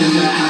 Yeah.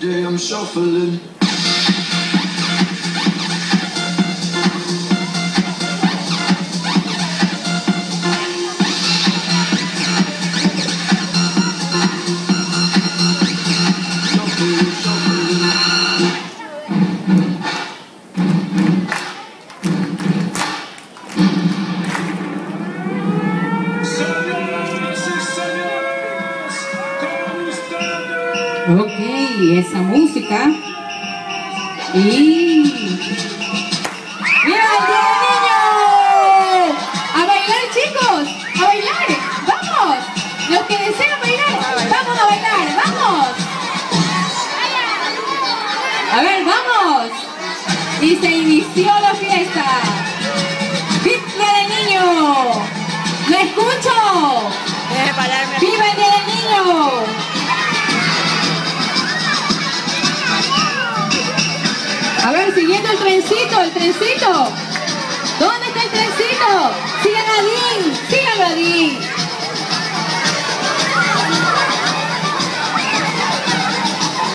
day I'm shuffling. Ok, esa música. Y. ¡Viva el Día del Niño! ¡A bailar, chicos! ¡A bailar! ¡Vamos! Los que desean bailar, ¡vamos a bailar! ¡Vamos! A ver, ¡vamos! Y se inició la fiesta. ¡Viva el Día del Niño! ¡Lo escucho! Pararme. A ver, siguiendo el trencito, el trencito.